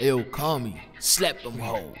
Yo, call me. Slap them hoes.